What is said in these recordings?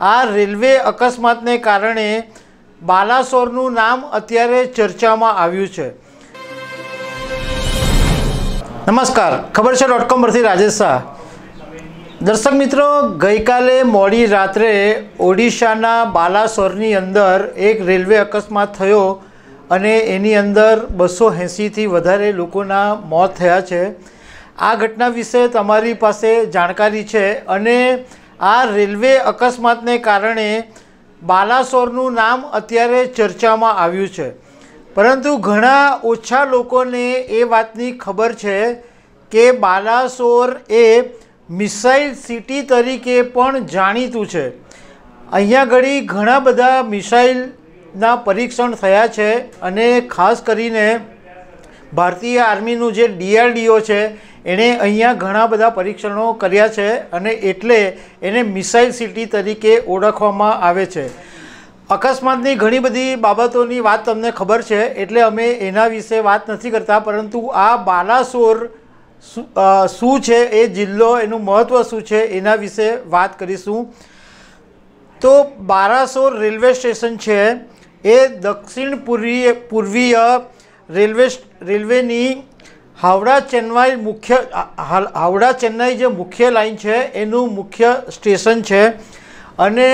આ રેલવે અકસ્માતને કારણે બાલાસોરનું નામ અત્યારે ચર્ચામાં આવ્યું છે. નમસ્કાર. ખબર છે ડોટ કોમ પરથી રાજેશ શાહ. દર્શક મિત્રો, ગઈકાલે મોડી રાત્રે ઓડિશાના બાલાસોરની અંદર એક રેલવે અકસ્માત થયો અને એની અંદર બસો એંસીથી વધારે લોકોના મોત થયા છે. આ ઘટના વિશે તમારી પાસે જાણકારી છે અને આ રેલવે અકસ્માતને કારણે બાલાસોરનું નામ અત્યારે ચર્ચામાં આવ્યું છે. પરંતુ ઘણા ઓછા લોકોને એ વાતની ખબર છે કે બાલાસોર એ મિસાઇલ સિટી તરીકે પણ જાણીતું છે. અહીંયા ઘડી ઘણા બધા મિસાઇલના પરીક્ષણ થયા છે અને ખાસ કરીને ભારતીય આર્મીનું જે ડીઆરડીઓ છે એણે અહીંયા ઘણા બધા પરીક્ષણો કર્યા છે અને એટલે એને મિસાઇલ સિટી તરીકે ઓળખવામાં આવે છે. અકસ્માતની ઘણી બધી બાબતોની વાત તમને ખબર છે, એટલે અમે એના વિશે વાત નથી કરતા, પરંતુ આ બાલાસોર શું છે, એ જિલ્લો એનું મહત્ત્વ શું છે, એના વિશે વાત કરીશું. તો બારાસોર રેલવે સ્ટેશન છે, એ દક્ષિણ પૂર્વીય પૂર્વીય રેલવે રેલવેની હાવડા ચેન્નાઈ મુખ્ય હાવડા ચેન્નાઈ જે મુખ્ય લાઈન છે, એનું મુખ્ય સ્ટેશન છે. અને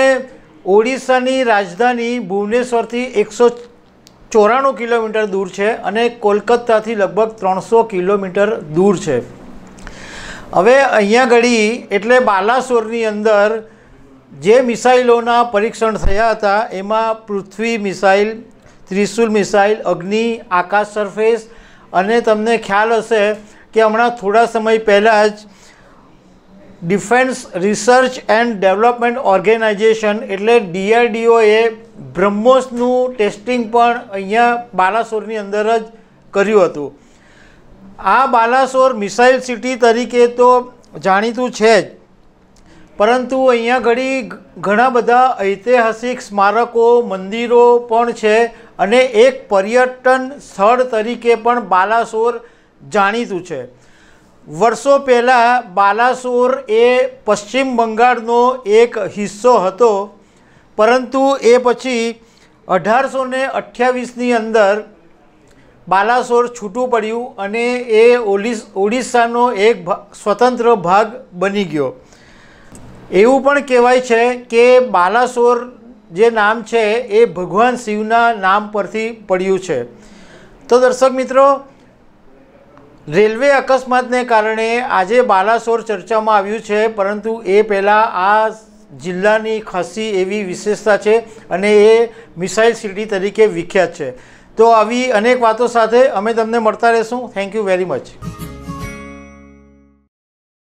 ઓડિશાની રાજધાની ભુવનેશ્વરથી એકસો ચોરાણું કિલોમીટર દૂર છે અને કોલકાતાથી લગભગ ત્રણસો કિલોમીટર દૂર છે. હવે અહીંયા ઘડી, એટલે બાલાસોરની અંદર જે મિસાઇલોના પરીક્ષણ થયા હતા, એમાં પૃથ્વી મિસાઇલ, ત્રિશુલ મિસાઇલ, અગ્નિ, આકાશ સરફેસ અને તમને ખ્યાલ હશે કે હમણાં થોડા સમય પહેલાં જ Defence Research and Development Organisation એટલે ડીઆરડીઓએ બ્રહ્મોસનું ટેસ્ટિંગ પણ અહીંયા બાલાસોરની અંદર જ કર્યું હતું. આ બાલાસોર મિસાઇલ સિટી તરીકે તો જાણીતું છે જ. પરંતુ અહીંયા ઘડી ઘણા બધા ઐતિહાસિક સ્મારકો, મંદિરો પણ છે અને એક પર્યટન સ્થળ તરીકે પણ બાલાસોર જાણીતું છે. વર્ષો પહેલાં બાલાસોર એ પશ્ચિમ બંગાળનો એક હિસ્સો હતો, પરંતુ એ પછી અઢારસો ને અઠ્યાવીસની અંદર બાલાસોર છૂટું પડ્યું અને એ ઓડિશાનો એક સ્વતંત્ર ભાગ બની ગયો. એવું પણ કહેવાય છે કે બાલાસોર જે નામ છે એ ભગવાન શિવના નામ પરથી પડ્યું છે. તો દર્શક મિત્રો, રેલવે અકસ્માતને કારણે આજે બાલાસોર ચર્ચામાં આવ્યું છે, પરંતુ એ પહેલાં આ જિલ્લાની ખાસી એવી વિશેષતા છે અને એ મિસાઇલ સિટી તરીકે વિખ્યાત છે. તો આવી અનેક વાતો સાથે અમે તમને મળતા રહીશું. Thank you very much